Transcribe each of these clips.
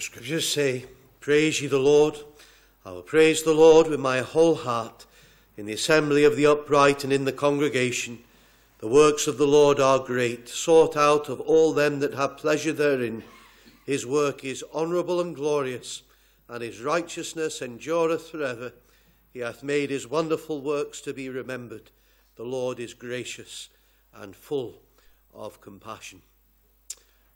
The scriptures say, Praise ye the Lord. I will praise the Lord with my whole heart in the assembly of the upright and in the congregation. The works of the Lord are great, sought out of all them that have pleasure therein. His work is honourable and glorious, and his righteousness endureth for ever. He hath made his wonderful works to be remembered. The Lord is gracious and full of compassion.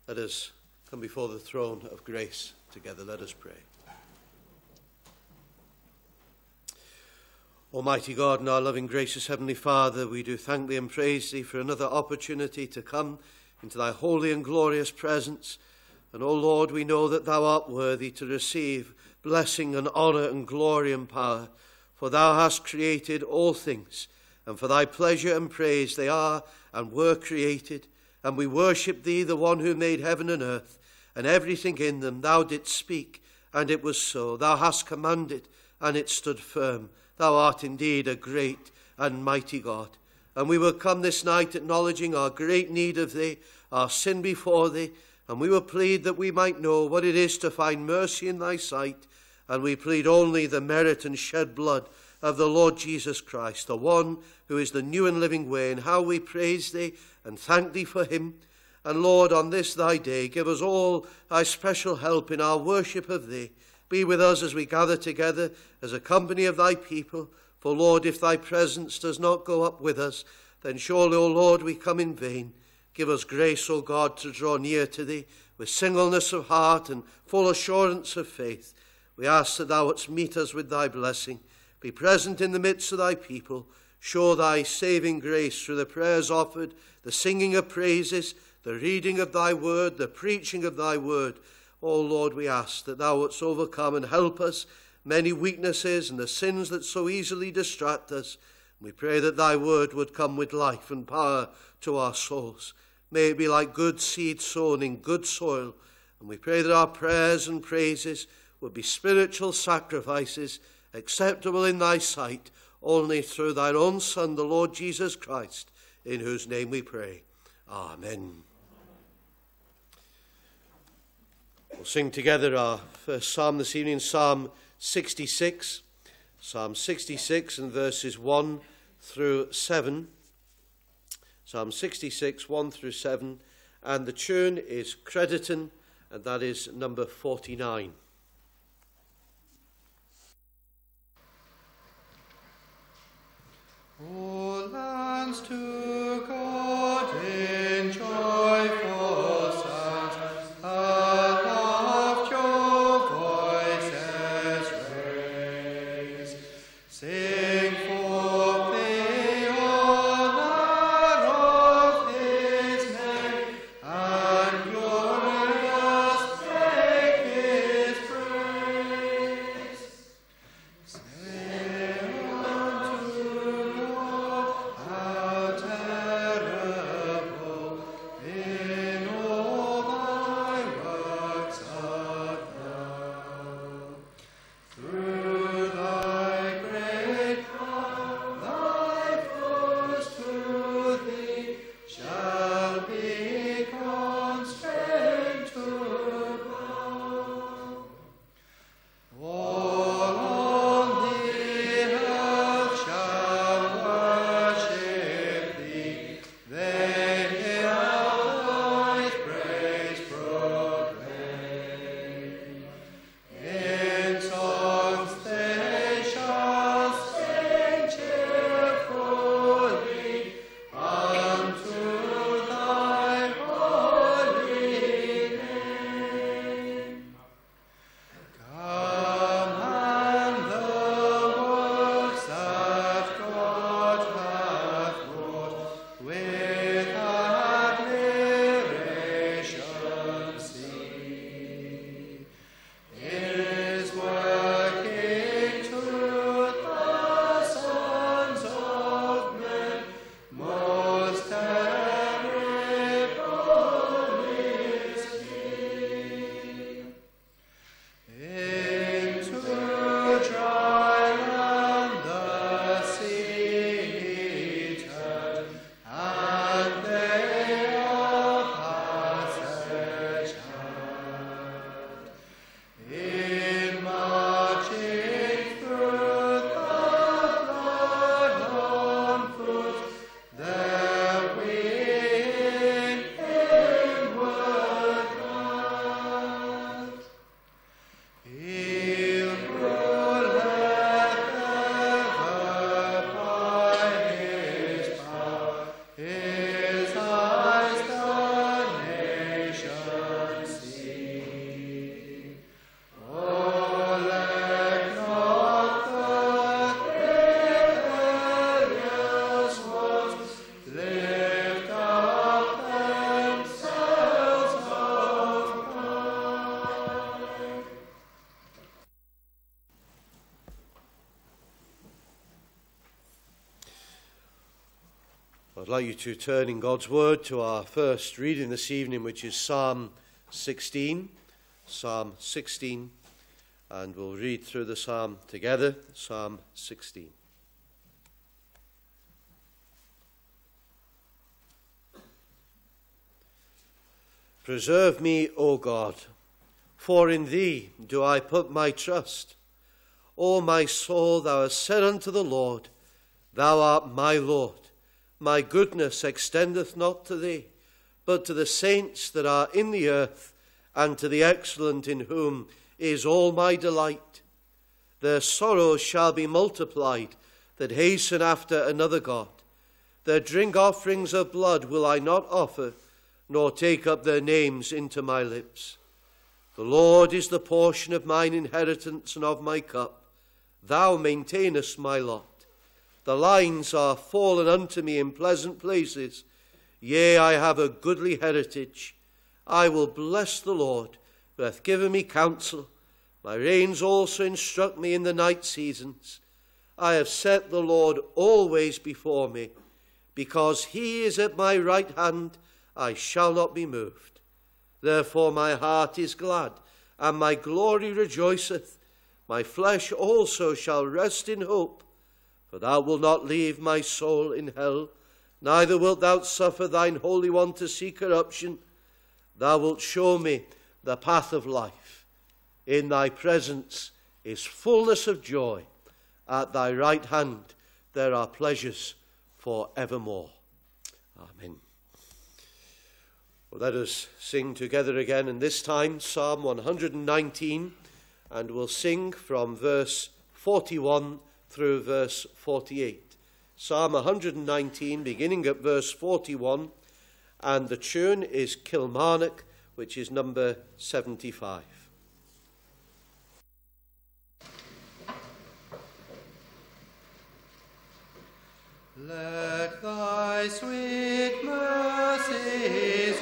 Let us come before the throne of grace together. Let us pray. Almighty God and our loving, gracious Heavenly Father, we do thank Thee and praise Thee for another opportunity to come into Thy holy and glorious presence. And, O Lord, we know that Thou art worthy to receive blessing and honour and glory and power, for Thou hast created all things, and for Thy pleasure and praise they are and were created. And we worship Thee, the one who made heaven and earth, and everything in them. Thou didst speak, and it was so. Thou hast commanded, and it stood firm. Thou art indeed a great and mighty God. And we will come this night acknowledging our great need of Thee, our sin before Thee, and we will plead that we might know what it is to find mercy in Thy sight. And we plead only the merit and shed blood of the Lord Jesus Christ, the one who is the new and living way, and how we praise Thee and thank Thee for Him. And Lord, on this Thy day, give us all Thy special help in our worship of Thee be with us as we gather together as a company of thy people. For, Lord, if thy presence does not go up with us, then surely, O Lord, we come in vain. Give us grace, O God, to draw near to thee with singleness of heart and full assurance of faith. We ask that thou wouldst meet us with thy blessing. Be present in the midst of thy people. Show thy saving grace through the prayers offered, the singing of praises, the reading of thy word, the preaching of thy word Oh Lord, we ask that thou wouldst overcome and help us many weaknesses and the sins that so easily distract us. We pray that thy word would come with life and power to our souls. May it be like good seed sown in good soil. And we pray that our prayers and praises would be spiritual sacrifices acceptable in thy sight only through thine own Son, the Lord Jesus Christ, in whose name we pray. Amen. We'll sing together our first psalm this evening, Psalm 66. Psalm 66 and verses 1 through 7. Psalm 66, 1 through 7. And the tune is Crediton, and that is number 49. O lands to God in like you to turn in God's Word to our first reading this evening, which is Psalm 16. Psalm 16. And we'll read through the psalm together. Psalm 16. Preserve me, O God, for in thee do I put my trust. O my soul, thou hast said unto the Lord, Thou art my Lord. My goodness extendeth not to thee, but to the saints that are in the earth, and to the excellent in whom is all my delight. Their sorrows shall be multiplied that hasten after another God. Their drink offerings of blood will I not offer, nor take up their names into my lips. The Lord is the portion of mine inheritance and of my cup. Thou maintainest my lot. The lines are fallen unto me in pleasant places. Yea, I have a goodly heritage. I will bless the Lord, who hath given me counsel. My reins also instruct me in the night seasons. I have set the Lord always before me. Because he is at my right hand, I shall not be moved. Therefore my heart is glad, and my glory rejoiceth. My flesh also shall rest in hope. For thou wilt not leave my soul in hell, neither wilt thou suffer thine Holy One to see corruption. Thou wilt show me the path of life. In thy presence is fullness of joy. At thy right hand there are pleasures for evermore. Amen. Well, let us sing together again, and this time Psalm 119, and we'll sing from verse 41 through verse 48. Psalm 119, beginning at verse 41, and the tune is Kilmarnock, which is number 75. Let thy sweet mercies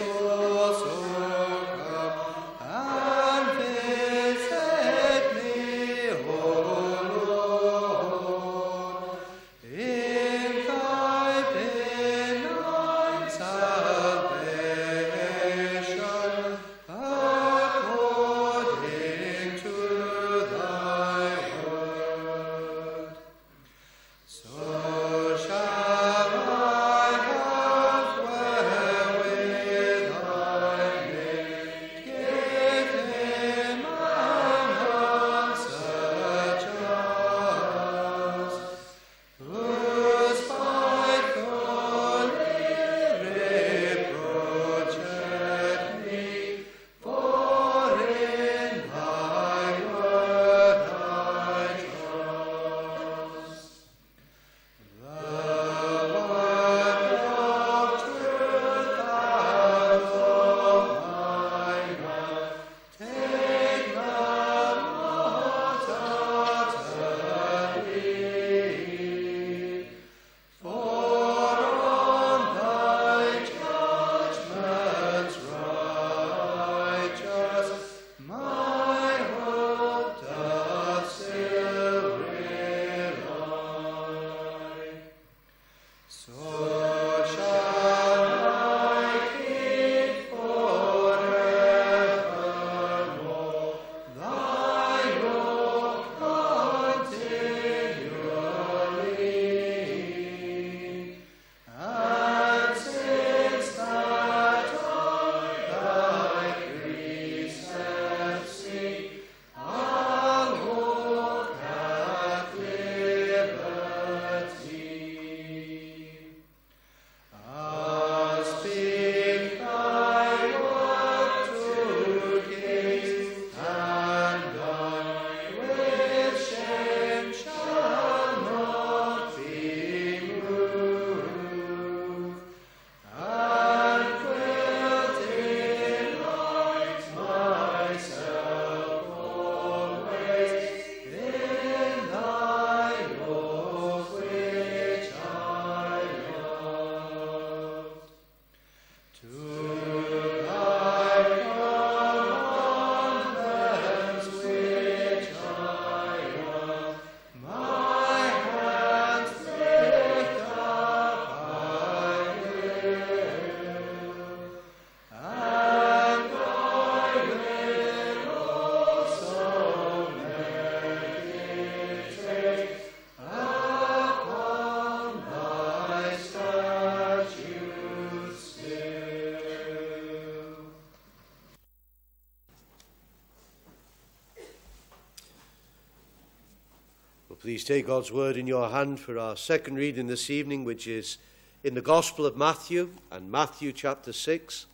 Please take God's word in your hand for our second reading this evening, which is in the Gospel of Matthew and Matthew chapter 6.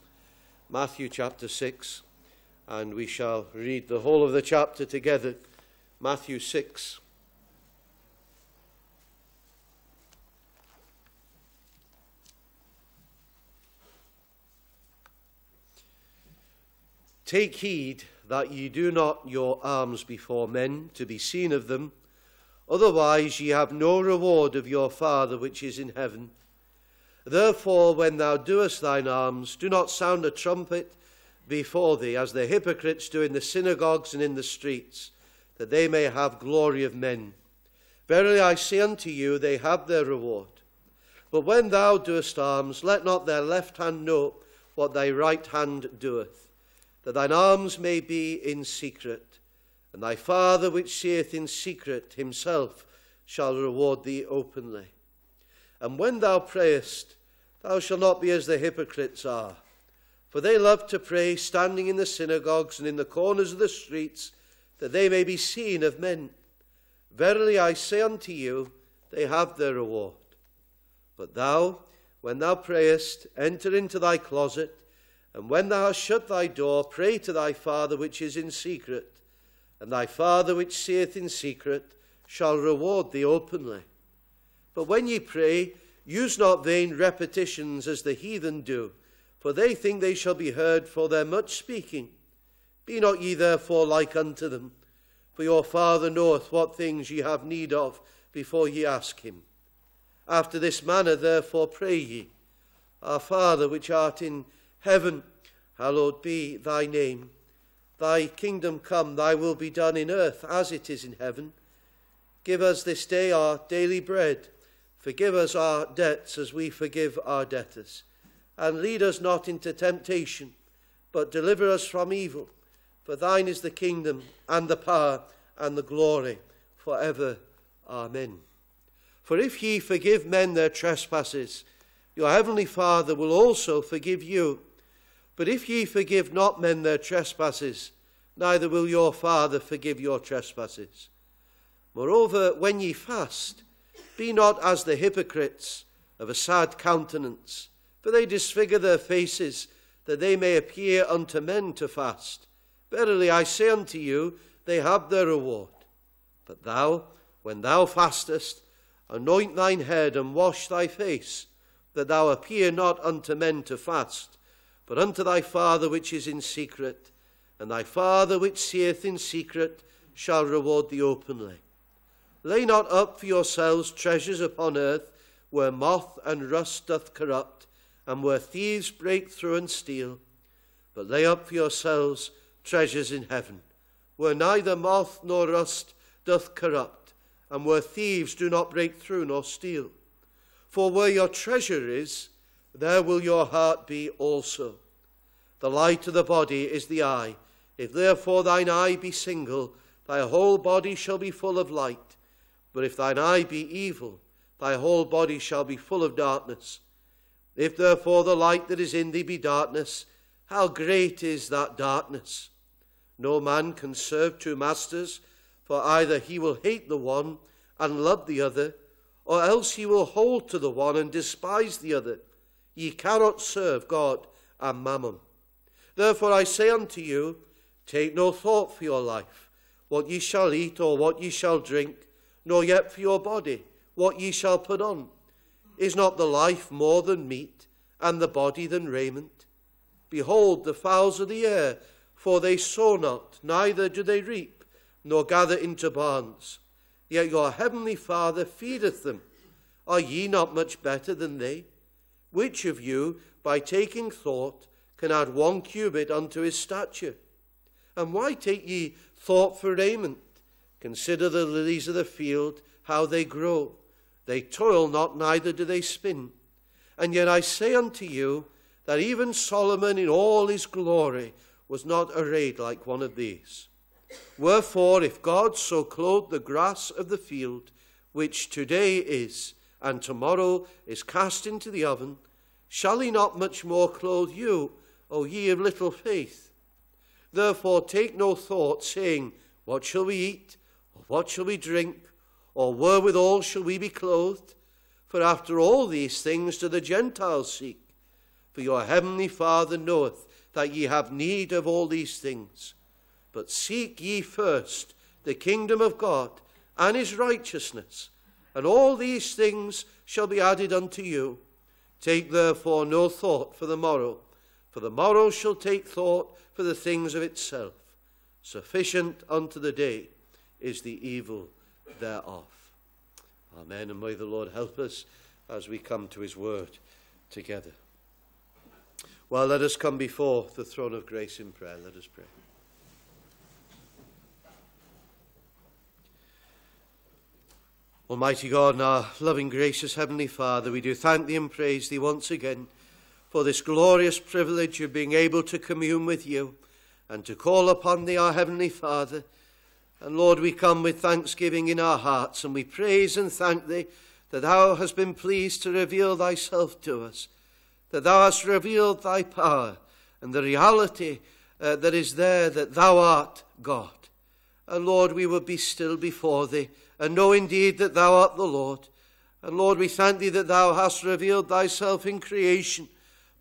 Matthew chapter 6. And we shall read the whole of the chapter together. Matthew 6. Take heed that ye do not your alms before men to be seen of them Otherwise ye have no reward of your Father which is in heaven. Therefore, when thou doest thine alms, do not sound a trumpet before thee, as the hypocrites do in the synagogues and in the streets, that they may have glory of men. Verily I say unto you, they have their reward. But when thou doest alms, let not their left hand know what thy right hand doeth, that thine alms may be in secret and thy Father which seeth in secret himself shall reward thee openly. And when thou prayest, thou shalt not be as the hypocrites are, for they love to pray standing in the synagogues and in the corners of the streets, that they may be seen of men. Verily I say unto you, they have their reward. But thou, when thou prayest, enter into thy closet, and when thou hast shut thy door, pray to thy Father which is in secret and thy Father which seeth in secret shall reward thee openly. But when ye pray, use not vain repetitions as the heathen do, for they think they shall be heard for their much speaking. Be not ye therefore like unto them, for your Father knoweth what things ye have need of before ye ask him. After this manner therefore pray ye, Our Father which art in heaven, hallowed be thy name. Thy kingdom come, thy will be done in earth as it is in heaven. Give us this day our daily bread. Forgive us our debts as we forgive our debtors. And lead us not into temptation, but deliver us from evil. For thine is the kingdom, and the power, and the glory, for ever. Amen. For if ye forgive men their trespasses, your heavenly Father will also forgive you. But if ye forgive not men their trespasses, neither will your Father forgive your trespasses. Moreover, when ye fast, be not as the hypocrites of a sad countenance, for they disfigure their faces, that they may appear unto men to fast. Verily I say unto you, they have their reward. But thou, when thou fastest, anoint thine head and wash thy face, that thou appear not unto men to fast, but unto thy Father which is in secret, and thy Father which seeth in secret shall reward thee openly. Lay not up for yourselves treasures upon earth, where moth and rust doth corrupt, and where thieves break through and steal. But lay up for yourselves treasures in heaven, where neither moth nor rust doth corrupt, and where thieves do not break through nor steal. For where your treasure is, there will your heart be also. The light of the body is the eye. If therefore thine eye be single, thy whole body shall be full of light. But if thine eye be evil, thy whole body shall be full of darkness. If therefore the light that is in thee be darkness, how great is that darkness! No man can serve two masters, for either he will hate the one and love the other, or else he will hold to the one and despise the other. Ye cannot serve God and mammon. Therefore I say unto you, take no thought for your life, what ye shall eat or what ye shall drink, nor yet for your body, what ye shall put on. Is not the life more than meat, and the body than raiment? Behold the fowls of the air, for they sow not, neither do they reap, nor gather into barns. Yet your heavenly Father feedeth them. Are ye not much better than they? Which of you, by taking thought, can add one cubit unto his stature? And why take ye thought for raiment? Consider the lilies of the field, how they grow. They toil not, neither do they spin. And yet I say unto you that even Solomon in all his glory was not arrayed like one of these. Wherefore, if God so clothed the grass of the field, which today is, and tomorrow is cast into the oven, shall he not much more clothe you, O ye of little faith? Therefore take no thought, saying, What shall we eat? Or what shall we drink? or wherewithal shall we be clothed? For after all these things do the Gentiles seek. For your heavenly Father knoweth that ye have need of all these things. But seek ye first the kingdom of God and his righteousness, and all these things shall be added unto you. Take therefore no thought for the morrow, for the morrow shall take thought for the things of itself. Sufficient unto the day is the evil thereof. Amen. And may the Lord help us as we come to his word together. Well, let us come before the throne of grace in prayer. Let us pray. Almighty God and our loving, gracious Heavenly Father, we do thank Thee and praise Thee once again for this glorious privilege of being able to commune with You and to call upon Thee, our Heavenly Father. And Lord, we come with thanksgiving in our hearts and we praise and thank Thee that Thou hast been pleased to reveal Thyself to us, that Thou hast revealed Thy power and the reality uh, that is there that Thou art God. And Lord, we will be still before Thee and know indeed that thou art the Lord. And Lord, we thank thee that thou hast revealed thyself in creation,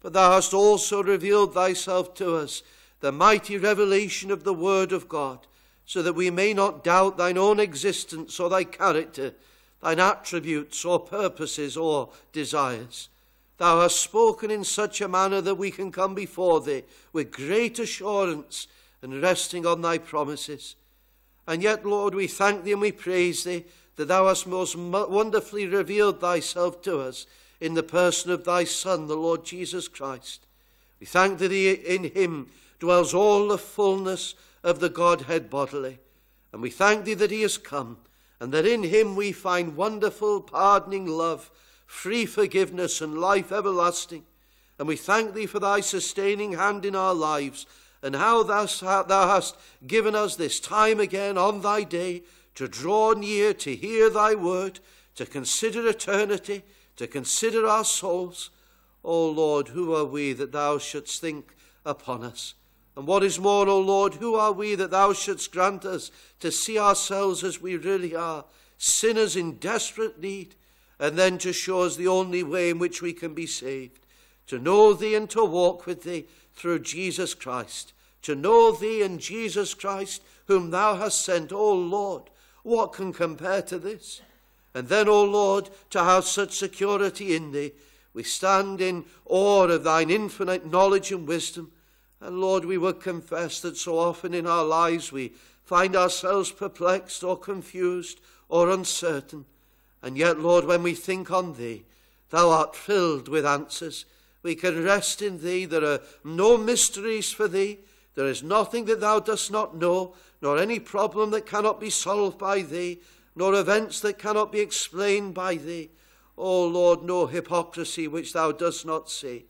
but thou hast also revealed thyself to us, the mighty revelation of the Word of God, so that we may not doubt thine own existence or thy character, thine attributes or purposes or desires. Thou hast spoken in such a manner that we can come before thee with great assurance and resting on thy promises. And yet, Lord, we thank thee and we praise thee that thou hast most wonderfully revealed thyself to us in the person of thy Son, the Lord Jesus Christ. We thank thee that in him dwells all the fullness of the Godhead bodily. And we thank thee that he has come, and that in him we find wonderful pardoning love, free forgiveness, and life everlasting. And we thank thee for thy sustaining hand in our lives and how thou, thou hast given us this time again on thy day to draw near to hear thy word, to consider eternity, to consider our souls. O Lord, who are we that thou shouldst think upon us? And what is more, O Lord, who are we that thou shouldst grant us to see ourselves as we really are, sinners in desperate need, and then to show us the only way in which we can be saved, to know thee and to walk with thee, through Jesus Christ, to know thee and Jesus Christ, whom thou hast sent, O Lord. What can compare to this? And then, O Lord, to have such security in thee, we stand in awe of thine infinite knowledge and wisdom. And Lord, we would confess that so often in our lives we find ourselves perplexed or confused or uncertain. And yet, Lord, when we think on thee, thou art filled with answers we can rest in thee. There are no mysteries for thee. There is nothing that thou dost not know, nor any problem that cannot be solved by thee, nor events that cannot be explained by thee. O Lord, no hypocrisy which thou dost not see.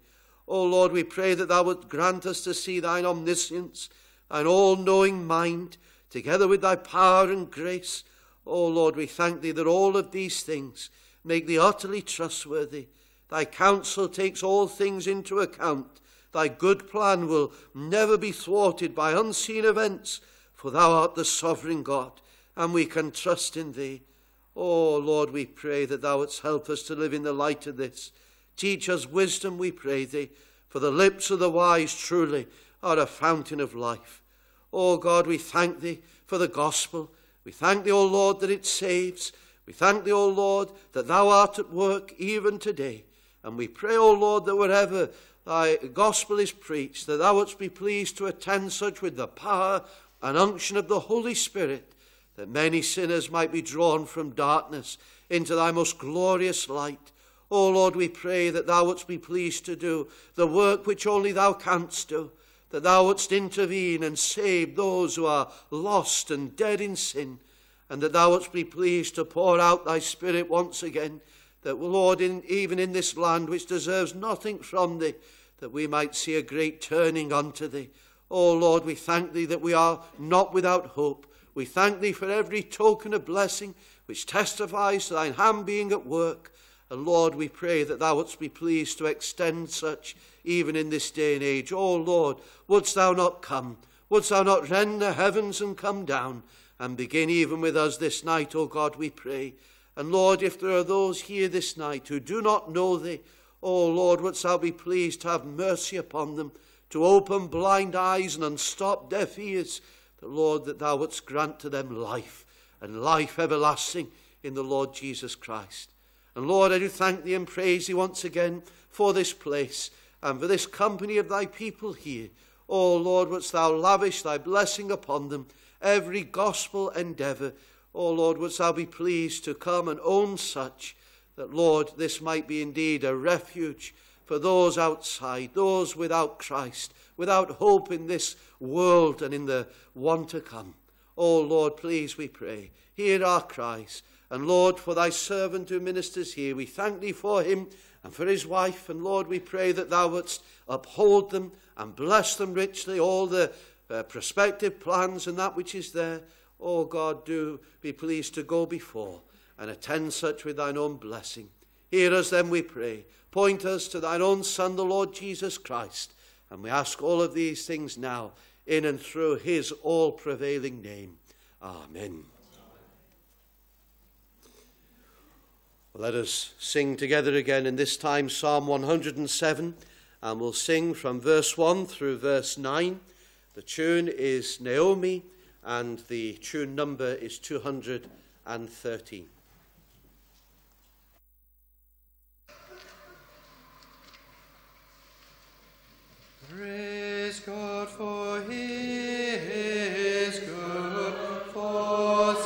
O Lord, we pray that thou would grant us to see thine omniscience, thine all knowing mind, together with thy power and grace. O Lord, we thank thee that all of these things make thee utterly trustworthy Thy counsel takes all things into account. Thy good plan will never be thwarted by unseen events, for thou art the sovereign God, and we can trust in thee. Oh, Lord, we pray that thou wouldst help us to live in the light of this. Teach us wisdom, we pray thee, for the lips of the wise truly are a fountain of life. Oh, God, we thank thee for the gospel. We thank thee, O Lord, that it saves. We thank thee, O Lord, that thou art at work even today. And we pray, O Lord, that wherever thy gospel is preached, that thou wouldst be pleased to attend such with the power and unction of the Holy Spirit, that many sinners might be drawn from darkness into thy most glorious light. O Lord, we pray that thou wouldst be pleased to do the work which only thou canst do, that thou wouldst intervene and save those who are lost and dead in sin, and that thou wouldst be pleased to pour out thy Spirit once again that, Lord, in, even in this land which deserves nothing from thee, that we might see a great turning unto thee. Oh, Lord, we thank thee that we are not without hope. We thank thee for every token of blessing which testifies to thine hand being at work. And Lord, we pray that thou wouldst be pleased to extend such even in this day and age. Oh Lord, wouldst thou not come? Wouldst thou not rend the heavens and come down? and begin even with us this night, O God, we pray. And Lord, if there are those here this night who do not know thee, O Lord, wouldst thou be pleased to have mercy upon them, to open blind eyes and unstop deaf ears, the Lord, that thou wouldst grant to them life and life everlasting in the Lord Jesus Christ. And Lord, I do thank thee and praise thee once again for this place and for this company of thy people here. O Lord, wouldst thou lavish thy blessing upon them, every gospel endeavour. O Lord, wouldst thou be pleased to come and own such, that, Lord, this might be indeed a refuge for those outside, those without Christ, without hope in this world and in the one to come. O Lord, please, we pray, hear our cries. And Lord, for thy servant who ministers here, we thank thee for him and for his wife. And Lord, we pray that thou wouldst uphold them and bless them richly, all the uh, prospective plans and that which is there. Oh God, do be pleased to go before and attend such with thine own blessing. Hear us then, we pray. Point us to thine own Son, the Lord Jesus Christ. And we ask all of these things now in and through his all prevailing name. Amen. Let us sing together again, in this time Psalm 107, and we'll sing from verse 1 through verse 9. The tune is Naomi, and the tune number is 213. Praise God for his Ah.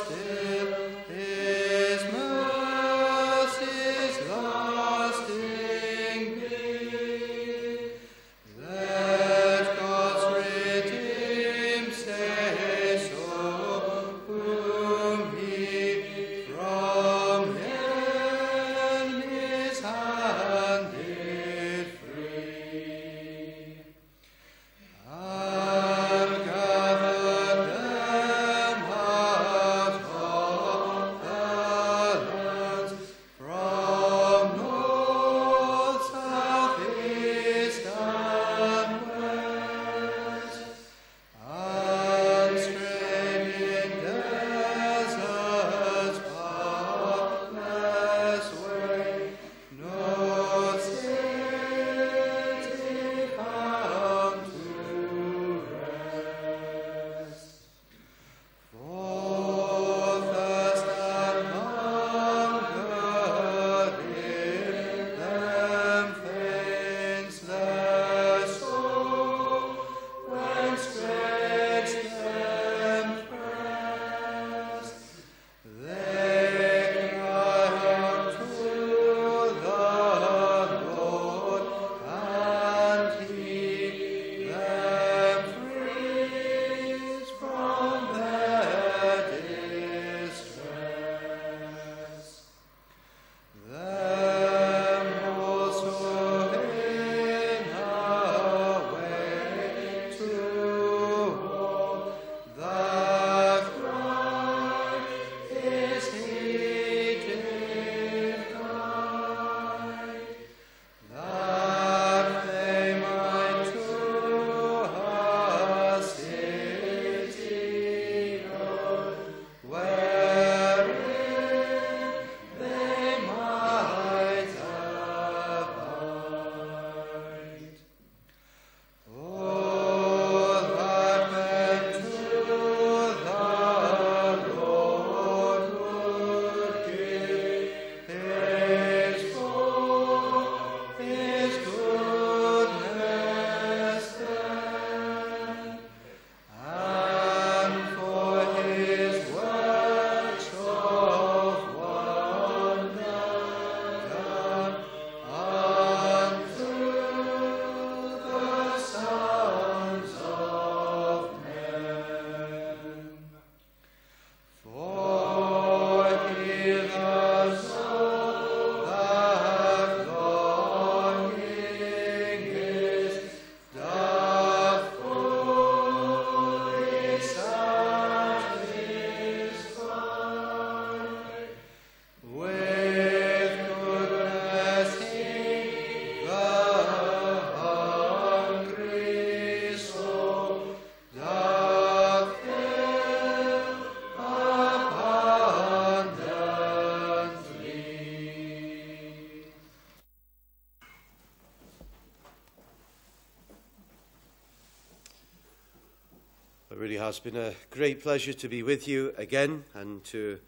Has been a great pleasure to be with you again and to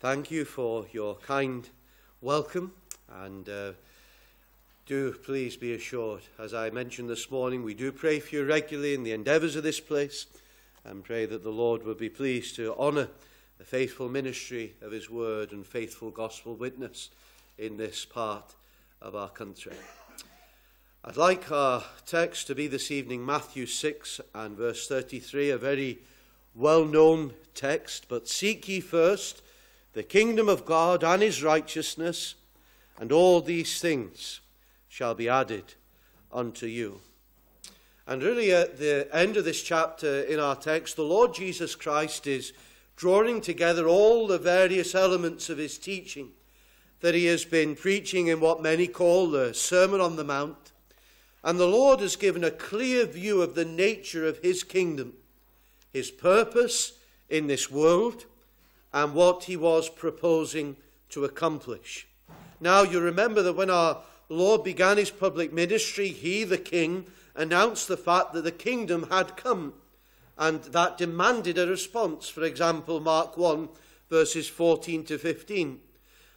thank you for your kind welcome. And uh, do please be assured, as I mentioned this morning, we do pray for you regularly in the endeavours of this place and pray that the Lord will be pleased to honour the faithful ministry of his word and faithful gospel witness in this part of our country. I'd like our text to be this evening Matthew 6 and verse 33, a very well known text. But seek ye first the kingdom of God and his righteousness, and all these things shall be added unto you. And really, at the end of this chapter in our text, the Lord Jesus Christ is drawing together all the various elements of his teaching that he has been preaching in what many call the Sermon on the Mount. And the Lord has given a clear view of the nature of his kingdom, his purpose in this world, and what he was proposing to accomplish. Now, you remember that when our Lord began his public ministry, he, the king, announced the fact that the kingdom had come, and that demanded a response. For example, Mark 1, verses 14 to 15.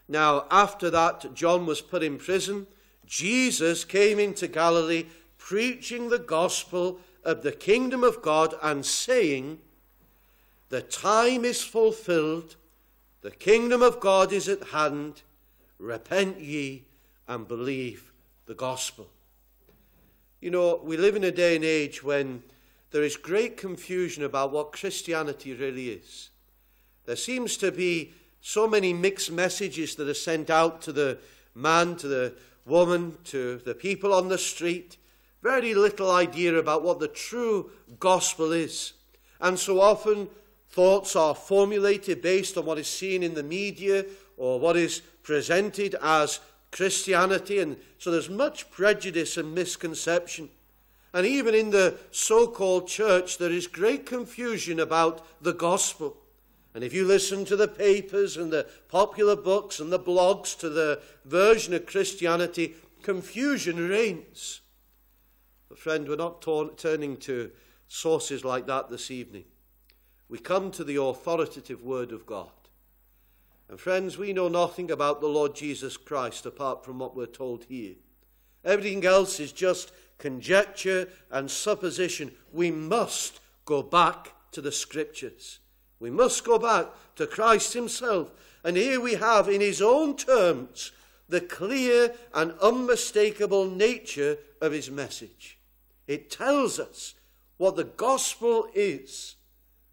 Now, after that, John was put in prison Jesus came into Galilee preaching the gospel of the kingdom of God and saying, The time is fulfilled, the kingdom of God is at hand, repent ye and believe the gospel. You know, we live in a day and age when there is great confusion about what Christianity really is. There seems to be so many mixed messages that are sent out to the man, to the woman, to the people on the street, very little idea about what the true gospel is. And so often thoughts are formulated based on what is seen in the media or what is presented as Christianity. And so there's much prejudice and misconception. And even in the so called church, there is great confusion about the gospel. And if you listen to the papers and the popular books and the blogs to the version of Christianity, confusion reigns. But, friend, we're not turning to sources like that this evening. We come to the authoritative Word of God. And, friends, we know nothing about the Lord Jesus Christ apart from what we're told here. Everything else is just conjecture and supposition. We must go back to the Scriptures. We must go back to Christ Himself. And here we have, in His own terms, the clear and unmistakable nature of His message. It tells us what the gospel is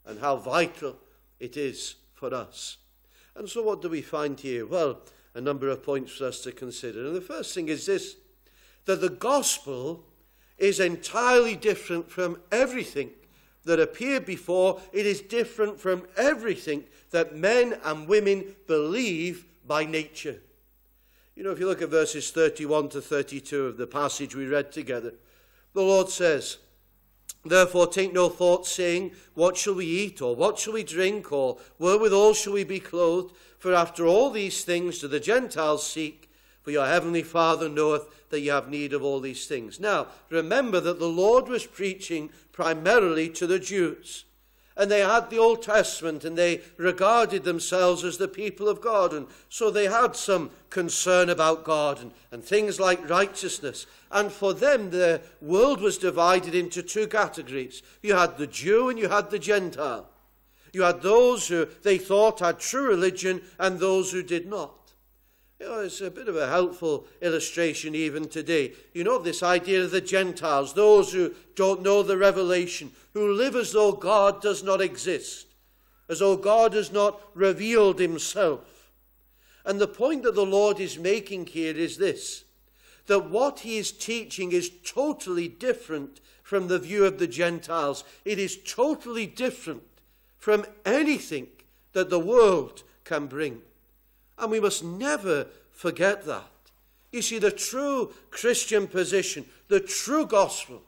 and how vital it is for us. And so, what do we find here? Well, a number of points for us to consider. And the first thing is this that the gospel is entirely different from everything that appeared before, it is different from everything that men and women believe by nature. You know, if you look at verses 31 to 32 of the passage we read together, the Lord says, Therefore take no thought, saying, What shall we eat, or what shall we drink, or wherewithal shall we be clothed? For after all these things do the Gentiles seek, for your heavenly Father knoweth that you have need of all these things. Now, remember that the Lord was preaching primarily to the Jews. And they had the Old Testament and they regarded themselves as the people of God. And so they had some concern about God and, and things like righteousness. And for them, the world was divided into two categories you had the Jew and you had the Gentile. You had those who they thought had true religion and those who did not. You know, it's a bit of a helpful illustration even today. You know, this idea of the Gentiles, those who don't know the revelation, who live as though God does not exist, as though God has not revealed himself. And the point that the Lord is making here is this that what he is teaching is totally different from the view of the Gentiles. It is totally different from anything that the world can bring. And we must never forget that. You see, the true Christian position, the true gospel,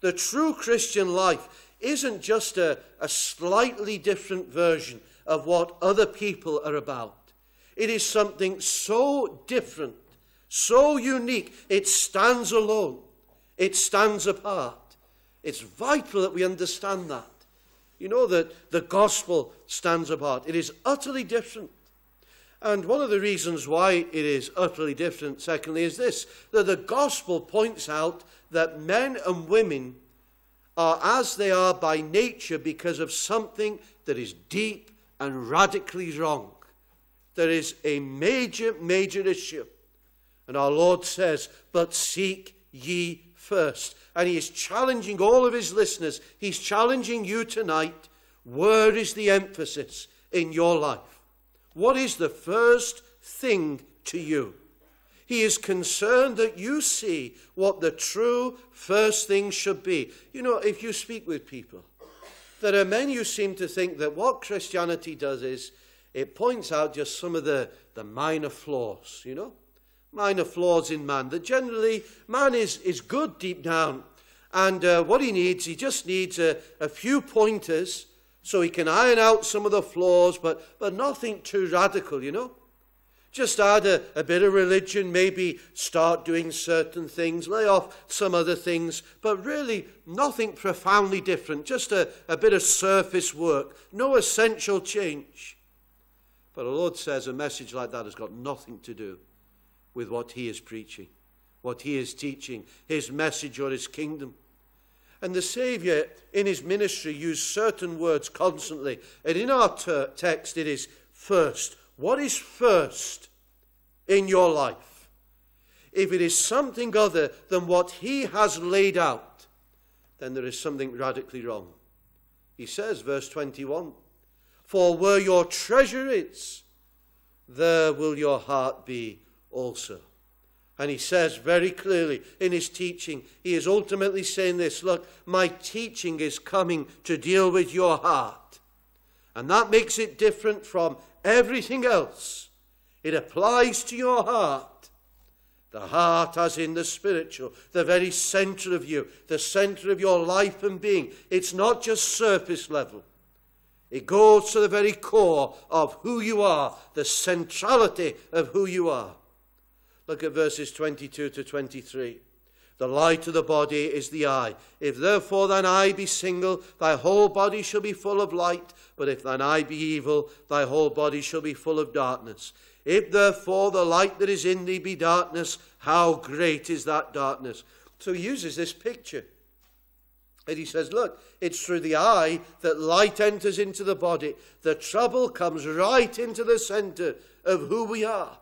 the true Christian life isn't just a, a slightly different version of what other people are about. It is something so different, so unique, it stands alone, it stands apart. It's vital that we understand that. You know that the gospel stands apart. It is utterly different. And one of the reasons why it is utterly different, secondly, is this that the gospel points out that men and women are as they are by nature because of something that is deep and radically wrong. There is a major, major issue. And our Lord says, But seek ye first. And he is challenging all of his listeners. He's challenging you tonight. Where is the emphasis in your life? What is the first thing to you? He is concerned that you see what the true first thing should be. You know, if you speak with people, there are men who seem to think that what Christianity does is it points out just some of the, the minor flaws, you know? Minor flaws in man. That generally, man is, is good deep down. And uh, what he needs, he just needs a, a few pointers so he can iron out some of the flaws, but, but nothing too radical, you know? Just add a, a bit of religion, maybe start doing certain things, lay off some other things, but really nothing profoundly different, just a, a bit of surface work, no essential change. But the Lord says a message like that has got nothing to do with what He is preaching, what He is teaching, His message or His kingdom. And the Saviour in His ministry used certain words constantly. And in our text, it is first. What is first in your life? If it is something other than what He has laid out, then there is something radically wrong. He says, verse 21 For where your treasure is, there will your heart be also. And he says very clearly in his teaching, he is ultimately saying this Look, my teaching is coming to deal with your heart. And that makes it different from everything else. It applies to your heart. The heart, as in the spiritual, the very center of you, the center of your life and being. It's not just surface level. It goes to the very core of who you are, the centrality of who you are. Look at verses 22 to 23. The light of the body is the eye. If therefore thine eye be single, thy whole body shall be full of light. But if thine eye be evil, thy whole body shall be full of darkness. If therefore the light that is in thee be darkness, how great is that darkness? So he uses this picture. And he says, Look, it's through the eye that light enters into the body. The trouble comes right into the center of who we are.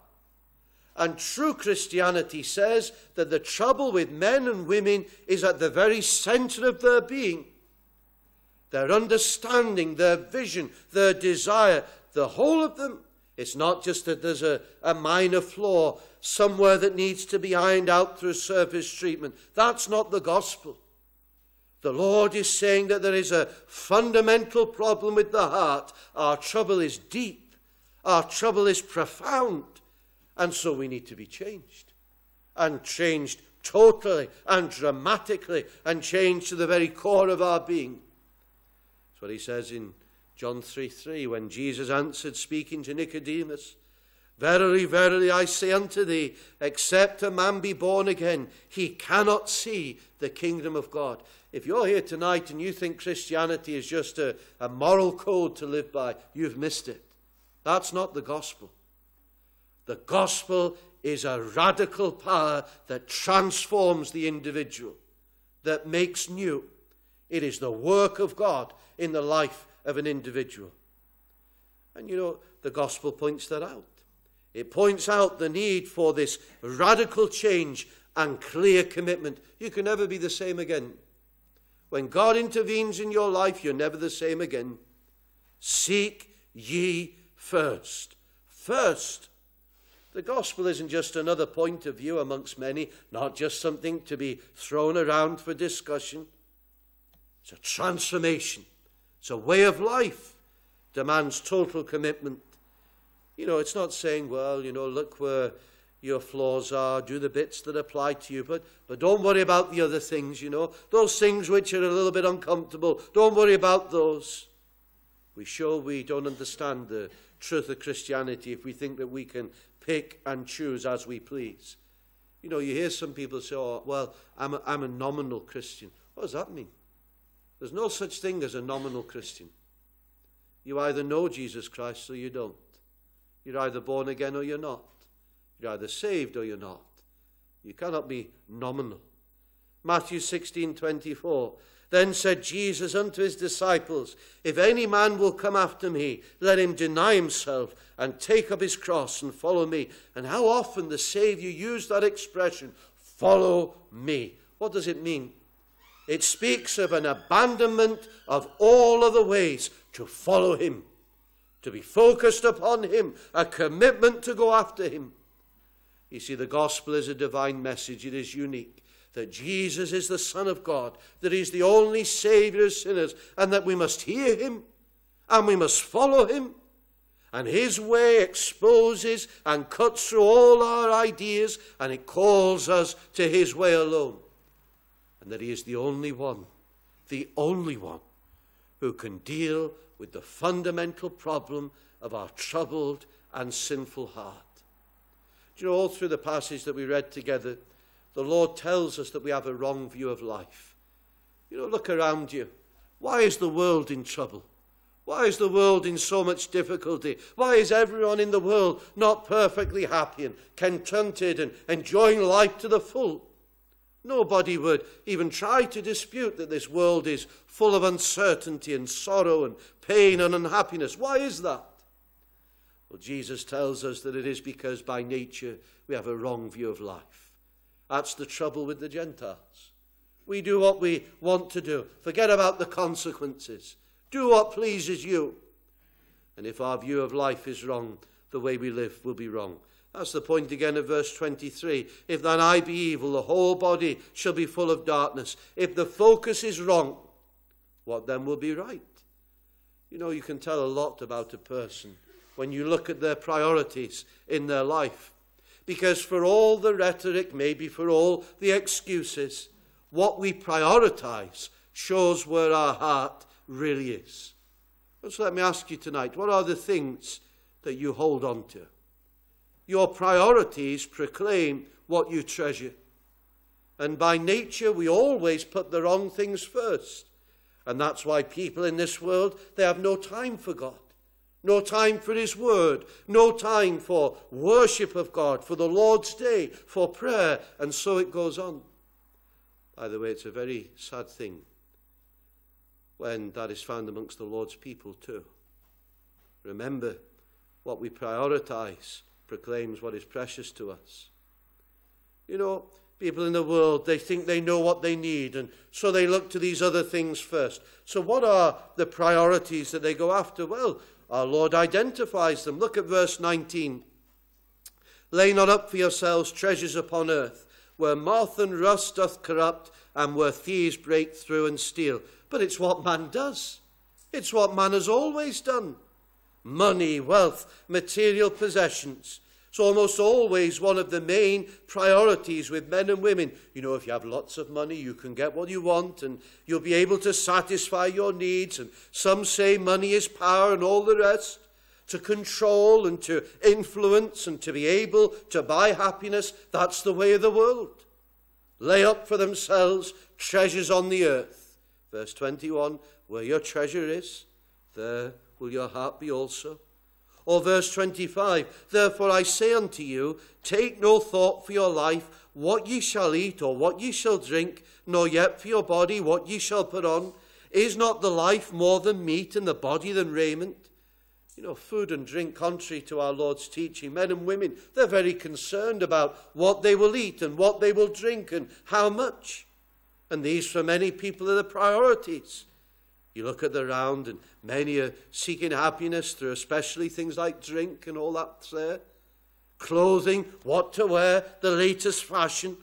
And true Christianity says that the trouble with men and women is at the very center of their being. Their understanding, their vision, their desire, the whole of them. It's not just that there's a, a minor flaw somewhere that needs to be ironed out through surface treatment. That's not the gospel. The Lord is saying that there is a fundamental problem with the heart. Our trouble is deep. Our trouble is profound. And so we need to be changed. And changed totally and dramatically and changed to the very core of our being. That's what he says in John 3 3 when Jesus answered, speaking to Nicodemus. Verily, verily, I say unto thee, except a man be born again, he cannot see the kingdom of God. If you're here tonight and you think Christianity is just a, a moral code to live by, you've missed it. That's not the gospel. The gospel is a radical power that transforms the individual, that makes new. It is the work of God in the life of an individual. And you know, the gospel points that out. It points out the need for this radical change and clear commitment. You can never be the same again. When God intervenes in your life, you're never the same again. Seek ye first. First. The gospel isn't just another point of view amongst many, not just something to be thrown around for discussion. It's a transformation. It's a way of life. Demands total commitment. You know, it's not saying, well, you know, look where your flaws are, do the bits that apply to you, but, but don't worry about the other things, you know. Those things which are a little bit uncomfortable, don't worry about those. We show we don't understand the truth of Christianity if we think that we can pick and choose as we please. You know, you hear some people say, oh, well, I'm a, I'm a nominal Christian. What does that mean? There's no such thing as a nominal Christian. You either know Jesus Christ or you don't. You're either born again or you're not. You're either saved or you're not. You cannot be nominal. Matthew 16, 24 Then said Jesus unto his disciples, If any man will come after me, let him deny himself and take up his cross and follow me. And how often the Saviour used that expression, follow me. What does it mean? It speaks of an abandonment of all other ways to follow him, to be focused upon him, a commitment to go after him. You see, the gospel is a divine message, it is unique. That Jesus is the Son of God, that He's the only Saviour of sinners, and that we must hear Him and we must follow Him. And His way exposes and cuts through all our ideas, and it calls us to His way alone and that He is the only one, the only one who can deal with the fundamental problem of our troubled and sinful heart. Do you know, all through the passage that we read together, the Lord tells us that we have a wrong view of life. You know, look around you. Why is the world in trouble? Why is the world in so much difficulty? Why is everyone in the world not perfectly happy and contented and enjoying life to the full? Nobody would even try to dispute that this world is full of uncertainty and sorrow and pain and unhappiness. Why is that? Well, Jesus tells us that it is because by nature we have a wrong view of life. That's the trouble with the Gentiles. We do what we want to do, forget about the consequences, do what pleases you. And if our view of life is wrong, the way we live will be wrong. That's the point again of verse 23. If thine eye be evil, the whole body shall be full of darkness. If the focus is wrong, what then will be right? You know, you can tell a lot about a person when you look at their priorities in their life. Because for all the rhetoric, maybe for all the excuses, what we prioritize shows where our heart really is. So let me ask you tonight what are the things that you hold on to? Your priorities proclaim what you treasure. And by nature, we always put the wrong things first. And that's why people in this world, they have no time for God. No time for His Word. No time for worship of God, for the Lord's Day, for prayer. And so it goes on. By the way, it's a very sad thing when that is found amongst the Lord's people too. Remember what we prioritize proclaims what is precious to us. You know, people in the world, they think they know what they need, and so they look to these other things first. So, what are the priorities that they go after? Well, Our Lord identifies them. Look at verse 19. Lay not up for yourselves treasures upon earth, where moth and rust doth corrupt, and where thieves break through and steal. But it's what man does. It's what man has always done. Money, wealth, material possessions It's almost always one of the main priorities with men and women. You know, if you have lots of money, you can get what you want and you'll be able to satisfy your needs. And some say money is power and all the rest. To control and to influence and to be able to buy happiness, that's the way of the world. Lay up for themselves treasures on the earth. Verse 21 Where your treasure is, there will your heart be also. Or verse 25, Therefore I say unto you, take no thought for your life, what ye shall eat or what ye shall drink, nor yet for your body what ye shall put on. Is not the life more than meat and the body than raiment? You know, food and drink, contrary to our Lord's teaching, men and women, they're very concerned about what they will eat and what they will drink and how much. And these, for many people, are the priorities. You look at the round, and many are seeking happiness through especially things like drink and all that there. Clothing, what to wear, the latest fashion.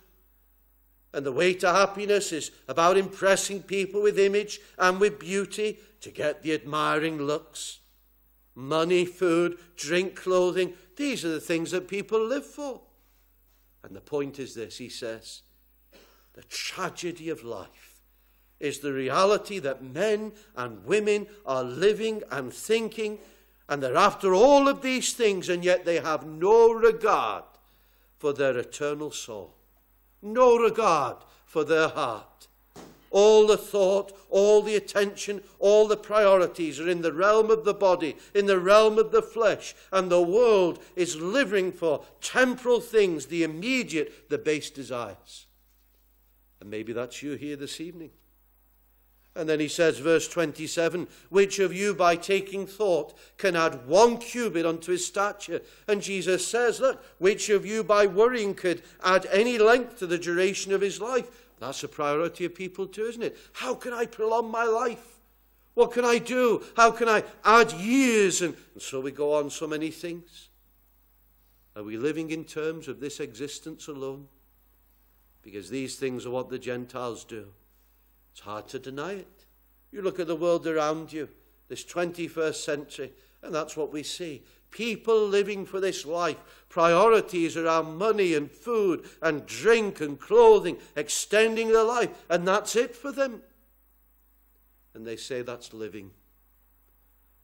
And the way to happiness is about impressing people with image and with beauty to get the admiring looks. Money, food, drink, clothing, these are the things that people live for. And the point is this, he says, the tragedy of life is the reality that men and women are living and thinking, and they're after all of these things, and yet they have no regard for their eternal soul, no regard for their heart. all the thought, all the attention, all the priorities are in the realm of the body, in the realm of the flesh, and the world is living for temporal things, the immediate, the base desires. And maybe that's you here this evening. And then he says, verse 27, which of you by taking thought can add one cubit unto his stature? And Jesus says, look, which of you by worrying could add any length to the duration of his life? That's a priority of people too, isn't it? How can I prolong my life? What can I do? How can I add years? And, and so we go on so many things. Are we living in terms of this existence alone? Because these things are what the Gentiles do. It's hard to deny it. You look at the world around you, this 21st century, and that's what we see. People living for this life, priorities around money and food and drink and clothing, extending their life, and that's it for them. And they say that's living.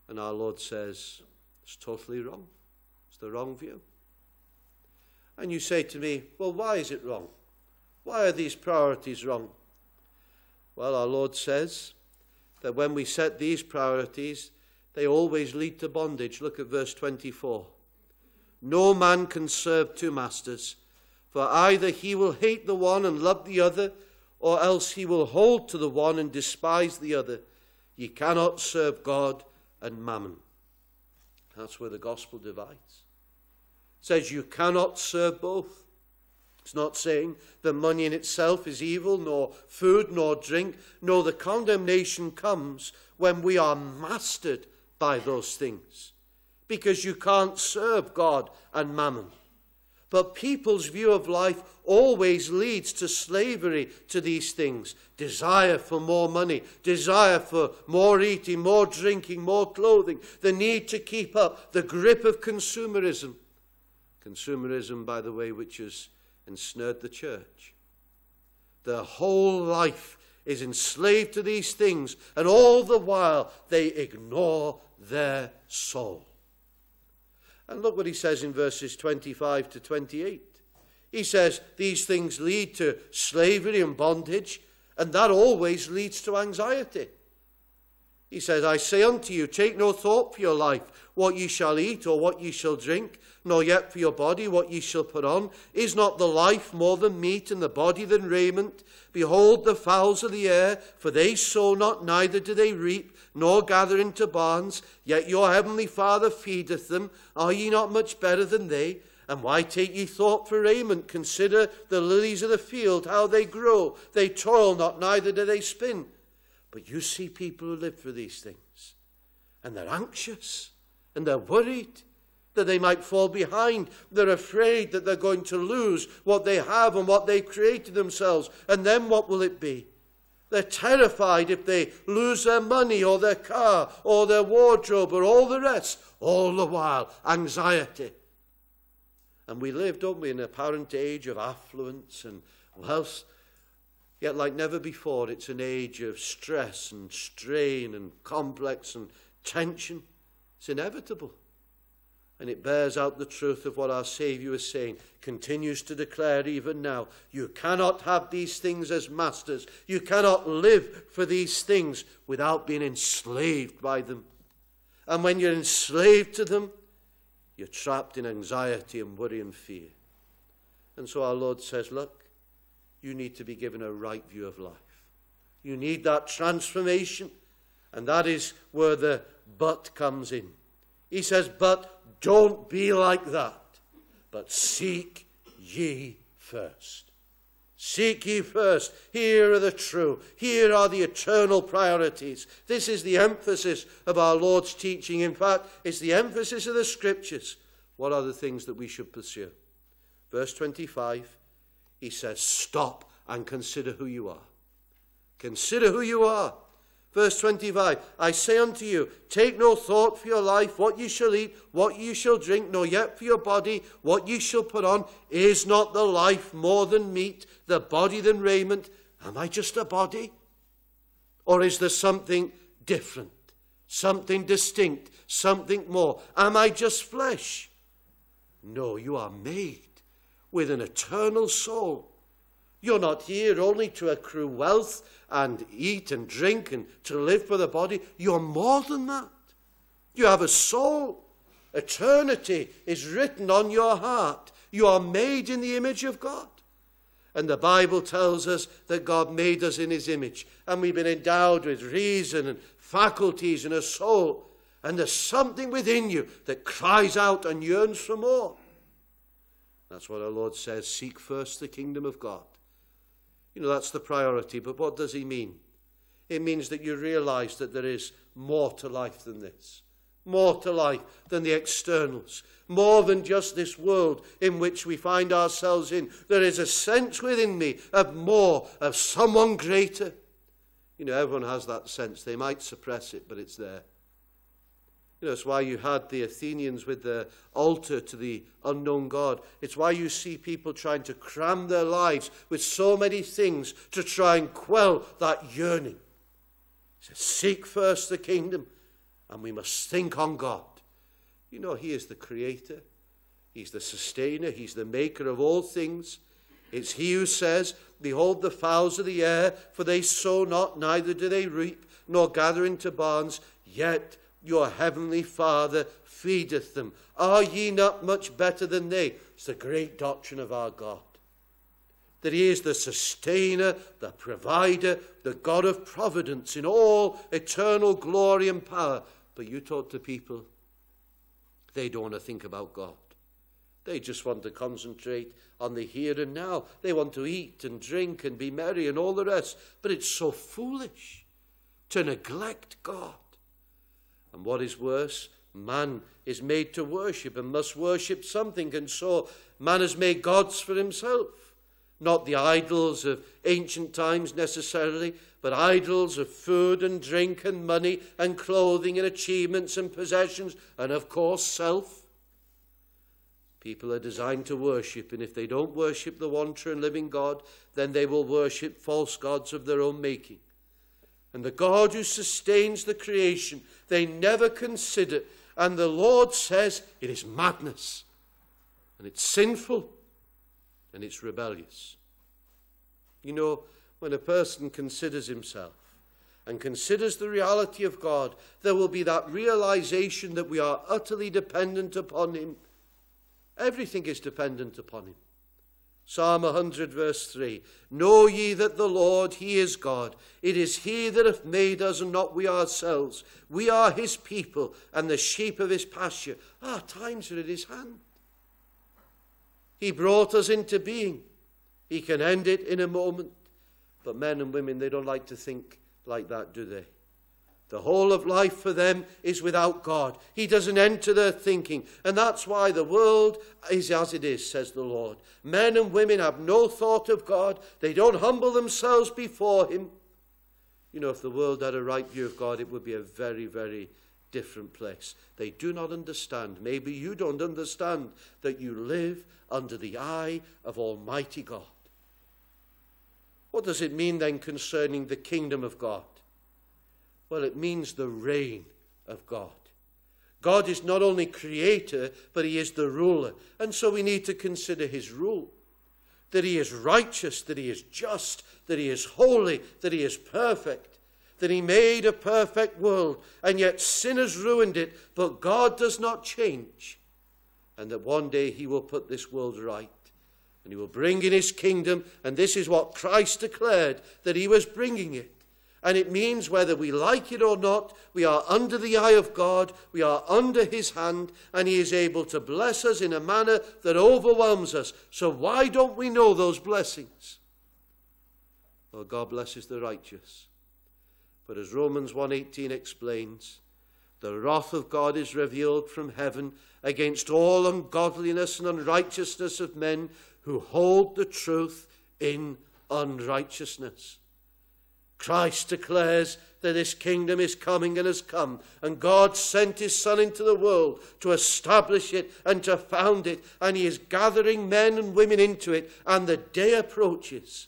And our Lord says it's totally wrong. It's the wrong view. And you say to me, well, why is it wrong? Why are these priorities wrong? Well, our Lord says that when we set these priorities, they always lead to bondage. Look at verse 24. No man can serve two masters, for either he will hate the one and love the other, or else he will hold to the one and despise the other. Ye cannot serve God and mammon. That's where the gospel divides. It says you cannot serve both. It's not saying that money in itself is evil, nor food, nor drink. No, the condemnation comes when we are mastered by those things. Because you can't serve God and mammon. But people's view of life always leads to slavery to these things desire for more money, desire for more eating, more drinking, more clothing, the need to keep up, the grip of consumerism. Consumerism, by the way, which is ensnared the church. Their whole life is enslaved to these things, and all the while they ignore their soul. And look what he says in verses 25 to 28. He says these things lead to slavery and bondage, and that always leads to anxiety. He says, I say unto you, take no thought for your life, what ye shall eat or what ye shall drink, nor yet for your body what ye shall put on. Is not the life more than meat, and the body than raiment? Behold the fowls of the air, for they sow not, neither do they reap, nor gather into barns, yet your heavenly Father feedeth them. Are ye not much better than they? And why take ye thought for raiment? Consider the lilies of the field, how they grow. They toil not, neither do they spin. But you see people who live for these things, and they're anxious, and they're worried, that they might fall behind. They're afraid that they're going to lose what they have and what they've created themselves. And then what will it be? They're terrified if they lose their money or their car or their wardrobe or all the rest. All the while, anxiety. And we live, don't we, in an apparent age of affluence and wealth. Yet, like never before, it's an age of stress and strain and complex and tension. It's inevitable. And it bears out the truth of what our Saviour is saying, continues to declare even now. You cannot have these things as masters. You cannot live for these things without being enslaved by them. And when you're enslaved to them, you're trapped in anxiety and worry and fear. And so our Lord says, Look, you need to be given a right view of life. You need that transformation. And that is where the but comes in. He says, But don't be like that, but seek ye first. Seek ye first. Here are the true. Here are the eternal priorities. This is the emphasis of our Lord's teaching. In fact, it's the emphasis of the scriptures. What are the things that we should pursue? Verse 25, he says, Stop and consider who you are. Consider who you are. Verse 25 I say unto you, take no thought for your life, what you shall eat, what you shall drink, nor yet for your body, what you shall put on. Is not the life more than meat, the body than raiment? Am I just a body? Or is there something different, something distinct, something more? Am I just flesh? No, you are made with an eternal soul You're not here only to accrue wealth and eat and drink and to live for the body. You're more than that. You have a soul. Eternity is written on your heart. You are made in the image of God. And the Bible tells us that God made us in his image. And we've been endowed with reason and faculties and a soul. And there's something within you that cries out and yearns for more. That's what our Lord says seek first the kingdom of God. You know, that's the priority. But what does he mean? It means that you realize that there is more to life than this, more to life than the externals, more than just this world in which we find ourselves in. There is a sense within me of more, of someone greater. You know, everyone has that sense. They might suppress it, but it's there. You know, it's why you had the Athenians with the altar to the unknown God. It's why you see people trying to cram their lives with so many things to try and quell that yearning. He says, Seek first the kingdom, and we must think on God. You know, He is the creator, He's the sustainer, He's the maker of all things. It's He who says, Behold the fowls of the air, for they sow not, neither do they reap, nor gather into barns, yet your heavenly Father feedeth them. Are ye not much better than they? It's the great doctrine of our God. That He is the sustainer, the provider, the God of providence in all eternal glory and power. But you talk to people, they don't want to think about God. They just want to concentrate on the here and now. They want to eat and drink and be merry and all the rest. But it's so foolish to neglect God. And what is worse, man is made to worship and must worship something. And so man has made gods for himself. Not the idols of ancient times necessarily, but idols of food and drink and money and clothing and achievements and possessions and, of course, self. People are designed to worship, and if they don't worship the one true and living God, then they will worship false gods of their own making and the God who sustains the creation, they never consider. And the Lord says it is madness, and it's sinful, and it's rebellious. You know, when a person considers himself and considers the reality of God, there will be that realization that we are utterly dependent upon Him. Everything is dependent upon Him. Psalm 100, verse 3 Know ye that the Lord, He is God. It is He that hath made us, and not we ourselves. We are His people, and the sheep of His pasture. Our times are in His hand. He brought us into being. He can end it in a moment. But men and women, they don't like to think like that, do they? The whole of life for them is without God. He doesn't enter their thinking. And that's why the world is as it is, says the Lord. Men and women have no thought of God. They don't humble themselves before Him. You know, if the world had a right view of God, it would be a very, very different place. They do not understand. Maybe you don't understand that you live under the eye of Almighty God. What does it mean then concerning the kingdom of God? Well, it means the reign of God. God is not only creator, but he is the ruler. And so we need to consider his rule. That he is righteous, that he is just, that he is holy, that he is perfect, that he made a perfect world, and yet sin has ruined it, but God does not change. And that one day he will put this world right. And he will bring in his kingdom, and this is what Christ declared that he was bringing it. And it means whether we like it or not, we are under the eye of God, we are under his hand, and he is able to bless us in a manner that overwhelms us. So why don't we know those blessings? Well, God blesses the righteous. But as Romans 1:18 explains, the wrath of God is revealed from heaven against all ungodliness and unrighteousness of men who hold the truth in unrighteousness. Christ declares that his kingdom is coming and has come. And God sent his Son into the world to establish it and to found it. And he is gathering men and women into it. And the day approaches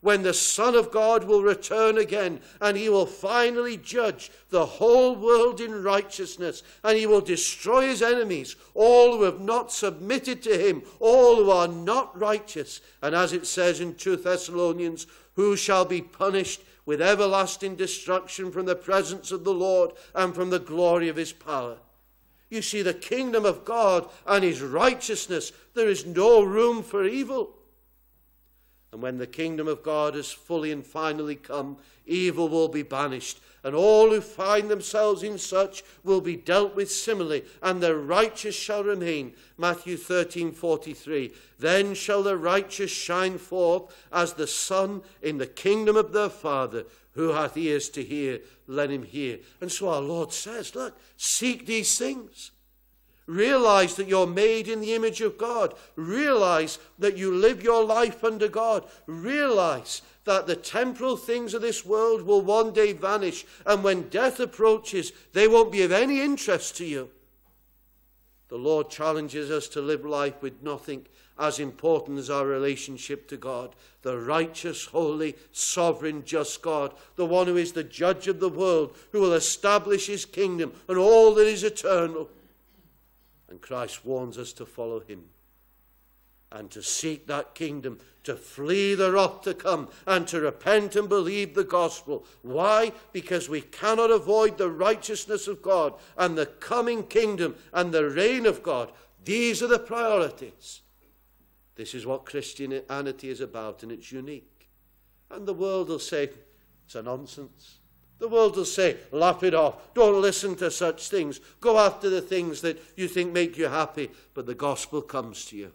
when the Son of God will return again and he will finally judge the whole world in righteousness and he will destroy his enemies, all who have not submitted to him, all who are not righteous. And as it says in 2 Thessalonians, who shall be punished with everlasting destruction from the presence of the Lord and from the glory of his power. You see, the kingdom of God and his righteousness, there is no room for evil. And when the kingdom of God has fully and finally come, evil will be banished, and all who find themselves in such will be dealt with similarly, and the righteous shall remain. Matthew 13:43. Then shall the righteous shine forth as the sun in the kingdom of their Father. Who hath ears to hear, let him hear. And so our Lord says, look, seek these things. Realize that you're made in the image of God. Realize that you live your life under God. Realize that the temporal things of this world will one day vanish, and when death approaches, they won't be of any interest to you. The Lord challenges us to live life with nothing as important as our relationship to God, the righteous, holy, sovereign, just God, the one who is the judge of the world, who will establish his kingdom and all that is eternal. And Christ warns us to follow him and to seek that kingdom, to flee the wrath to come, and to repent and believe the gospel. Why? Because we cannot avoid the righteousness of God and the coming kingdom and the reign of God. These are the priorities. This is what Christianity is about, and it's unique. And the world will say, it's a nonsense. The world will say, laugh it off. Don't listen to such things. Go after the things that you think make you happy. But the gospel comes to you.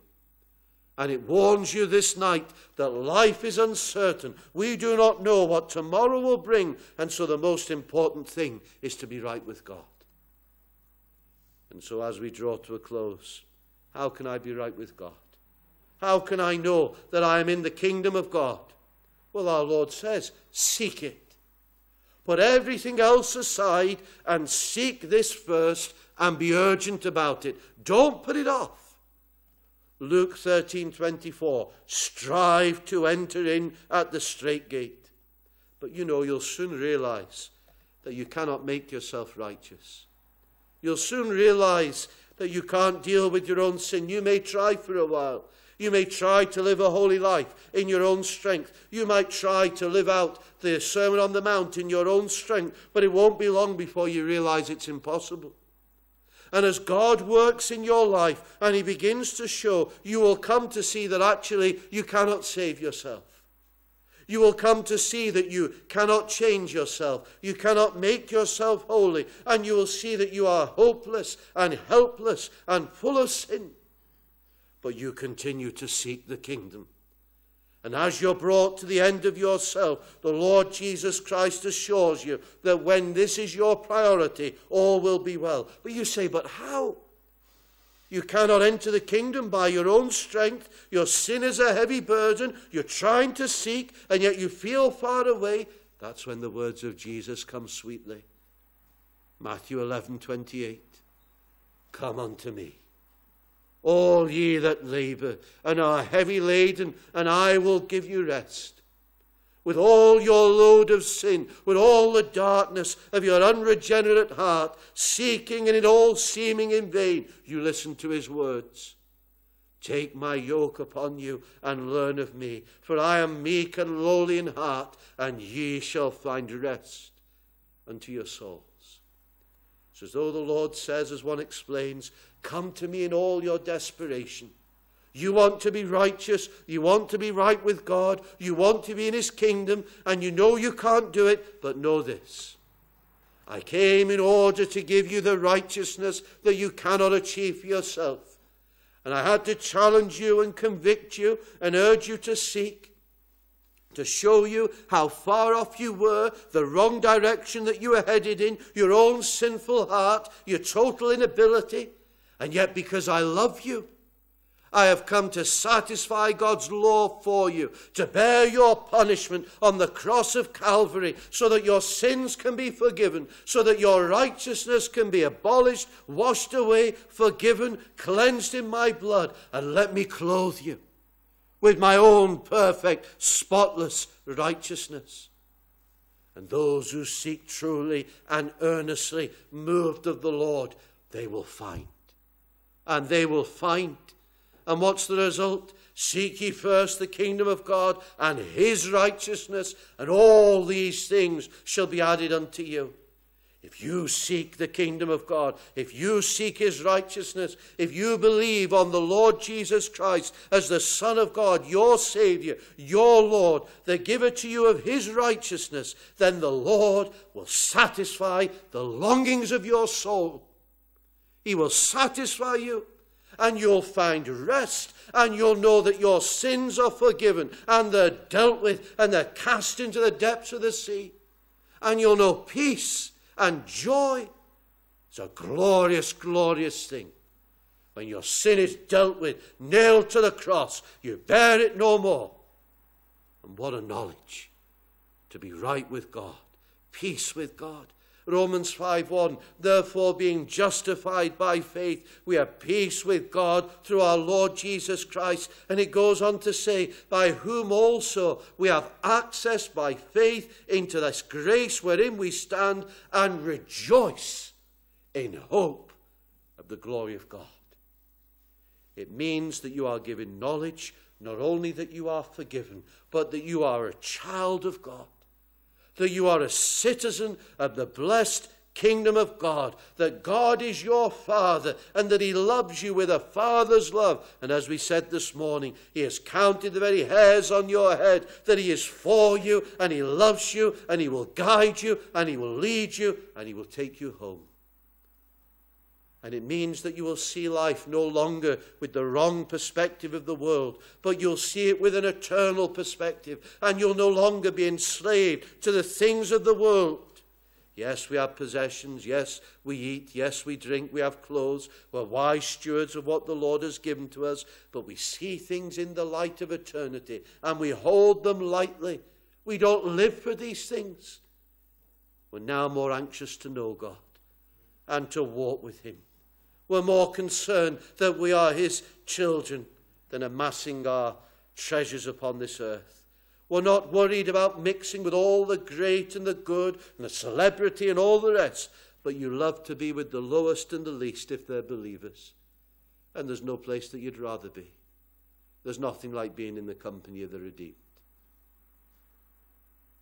And it warns you this night that life is uncertain. We do not know what tomorrow will bring. And so the most important thing is to be right with God. And so as we draw to a close, how can I be right with God? How can I know that I am in the kingdom of God? Well, our Lord says, seek it. Put everything else aside and seek this first and be urgent about it. Don't put it off. Luke 13:24 Strive to enter in at the strait gate. But you know you'll soon realize that you cannot make yourself righteous. You'll soon realize that you can't deal with your own sin. You may try for a while, you may try to live a holy life in your own strength. You might try to live out the Sermon on the Mount in your own strength, but it won't be long before you realize it's impossible. And as God works in your life and He begins to show, you will come to see that actually you cannot save yourself. You will come to see that you cannot change yourself. You cannot make yourself holy. And you will see that you are hopeless and helpless and full of sin but you continue to seek the kingdom. And as you're brought to the end of yourself, the Lord Jesus Christ assures you that when this is your priority, all will be well. But you say, but how? You cannot enter the kingdom by your own strength. Your sin is a heavy burden. You're trying to seek, and yet you feel far away. That's when the words of Jesus come sweetly. Matthew 11 28. Come unto me all ye that labour and are heavy laden, and I will give you rest. With all your load of sin, with all the darkness of your unregenerate heart, seeking and it all seeming in vain, you listen to his words. Take my yoke upon you and learn of me, for I am meek and lowly in heart, and ye shall find rest unto your souls. It's as though the Lord says, as one explains, Come to me in all your desperation. You want to be righteous. You want to be right with God. You want to be in His kingdom. And you know you can't do it. But know this I came in order to give you the righteousness that you cannot achieve for yourself. And I had to challenge you and convict you and urge you to seek, to show you how far off you were, the wrong direction that you were headed in, your own sinful heart, your total inability. And yet, because I love you, I have come to satisfy God's law for you, to bear your punishment on the cross of Calvary, so that your sins can be forgiven, so that your righteousness can be abolished, washed away, forgiven, cleansed in my blood, and let me clothe you with my own perfect, spotless righteousness. And those who seek truly and earnestly, moved of the Lord, they will find. And they will find. And what's the result? Seek ye first the kingdom of God and his righteousness, and all these things shall be added unto you. If you seek the kingdom of God, if you seek his righteousness, if you believe on the Lord Jesus Christ as the Son of God, your Savior, your Lord, the giver to you of his righteousness, then the Lord will satisfy the longings of your soul. He will satisfy you, and you'll find rest, and you'll know that your sins are forgiven, and they're dealt with, and they're cast into the depths of the sea. And you'll know peace and joy. It's a glorious, glorious thing. When your sin is dealt with, nailed to the cross, you bear it no more. And what a knowledge to be right with God, peace with God, Romans 5:1 Therefore being justified by faith we have peace with God through our Lord Jesus Christ and it goes on to say by whom also we have access by faith into this grace wherein we stand and rejoice in hope of the glory of God. It means that you are given knowledge not only that you are forgiven but that you are a child of God that you are a citizen of the blessed kingdom of God, that God is your Father, and that He loves you with a Father's love. And as we said this morning, He has counted the very hairs on your head, that He is for you, and He loves you, and He will guide you, and He will lead you, and He will take you home. And it means that you will see life no longer with the wrong perspective of the world, but you'll see it with an eternal perspective. And you'll no longer be enslaved to the things of the world. Yes, we have possessions. Yes, we eat. Yes, we drink. We have clothes. We're wise stewards of what the Lord has given to us. But we see things in the light of eternity and we hold them lightly. We don't live for these things. We're now more anxious to know God and to walk with Him. We're more concerned that we are his children than amassing our treasures upon this earth. We're not worried about mixing with all the great and the good and the celebrity and all the rest, but you love to be with the lowest and the least if they're believers. And there's no place that you'd rather be. There's nothing like being in the company of the redeemed.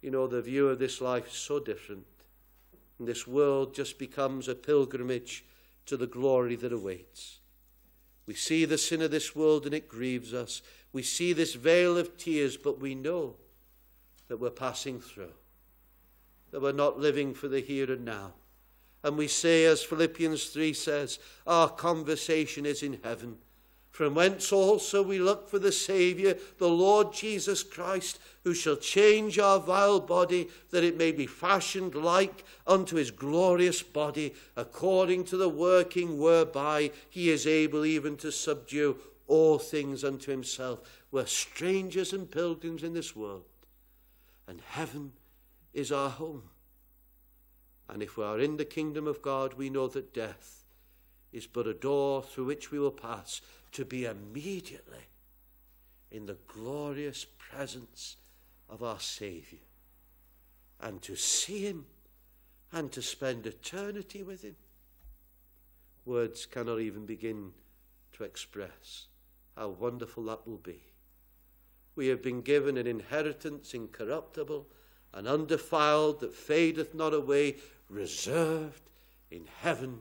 You know, the view of this life is so different. And this world just becomes a pilgrimage to the glory that awaits. We see the sin of this world and it grieves us. We see this vale of tears, but we know that we're passing through, that we're not living for the here and now. And we say, as Philippians 3 says, our conversation is in heaven from whence also we look for the Saviour, the Lord Jesus Christ, who shall change our vile body, that it may be fashioned like unto his glorious body, according to the working whereby he is able even to subdue all things unto himself. We're strangers and pilgrims in this world, and heaven is our home. And if we are in the kingdom of God, we know that death is but a door through which we will pass to be immediately in the glorious presence of our Saviour and to see Him and to spend eternity with Him. Words cannot even begin to express how wonderful that will be. We have been given an inheritance incorruptible and undefiled that fadeth not away, reserved in heaven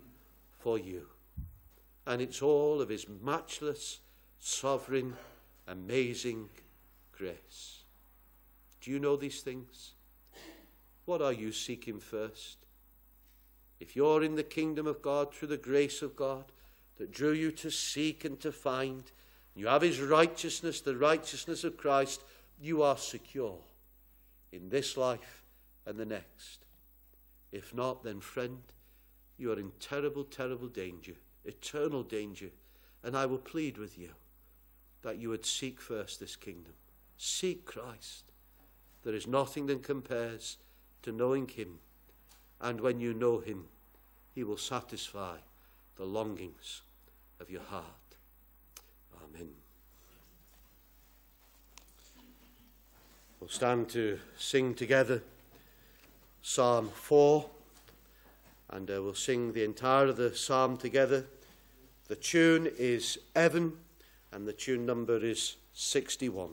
for you and it's all of his matchless, sovereign, amazing grace. Do you know these things? What are you seeking first? If you're in the kingdom of God through the grace of God that drew you to seek and to find, you have his righteousness, the righteousness of Christ, you are secure in this life and the next. If not, then, friend, you are in terrible, terrible danger eternal danger. And I will plead with you that you would seek first this kingdom. Seek Christ. There is nothing that compares to knowing Him. And when you know Him, He will satisfy the longings of your heart. Amen. We'll stand to sing together Psalm 4, and uh, we'll sing the entire of the psalm together. The tune is Evan, and the tune number is 61.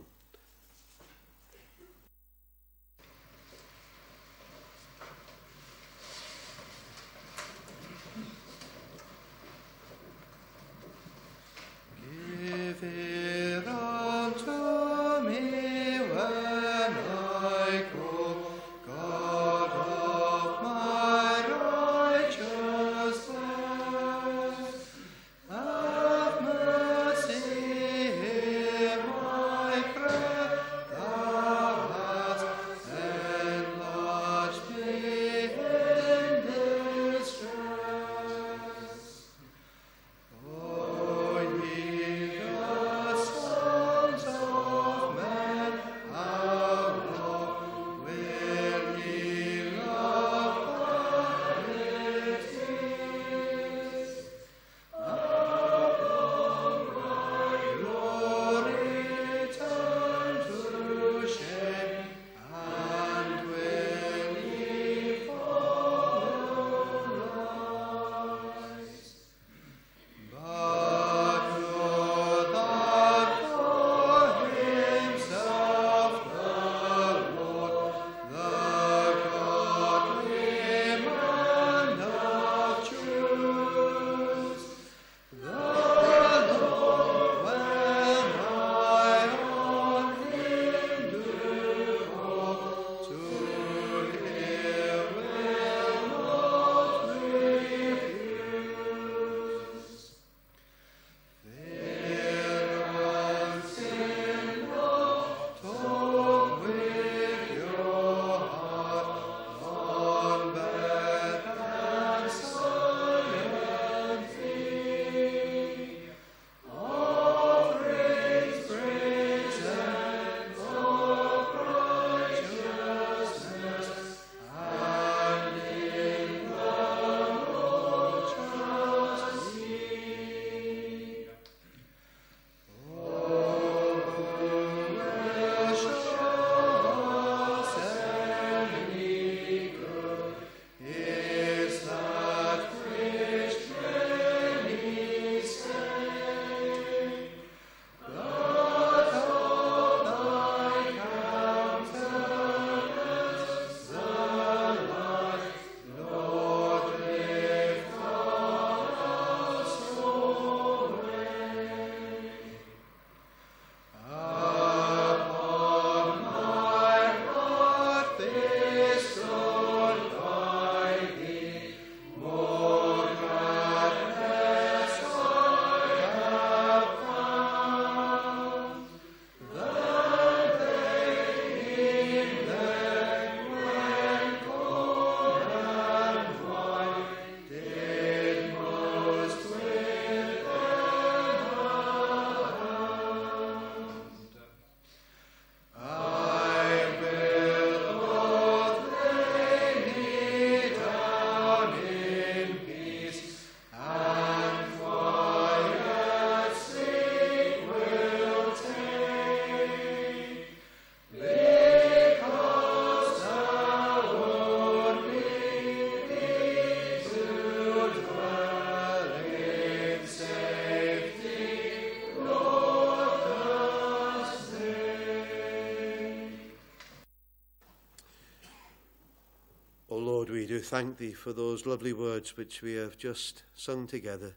Thank thee for those lovely words which we have just sung together,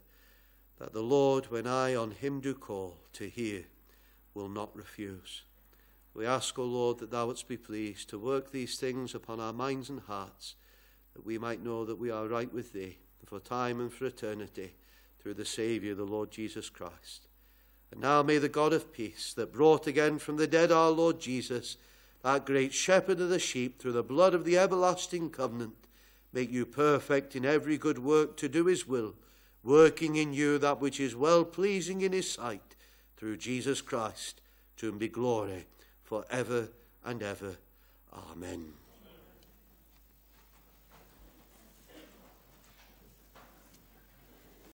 that the Lord, when I on him do call to hear, will not refuse. We ask, O Lord, that thou wouldst be pleased to work these things upon our minds and hearts, that we might know that we are right with thee for time and for eternity through the Saviour, the Lord Jesus Christ. And now may the God of peace, that brought again from the dead our Lord Jesus, that great shepherd of the sheep, through the blood of the everlasting covenant, make you perfect in every good work to do his will, working in you that which is well pleasing in his sight, through Jesus Christ, to whom be glory for ever and ever. Amen.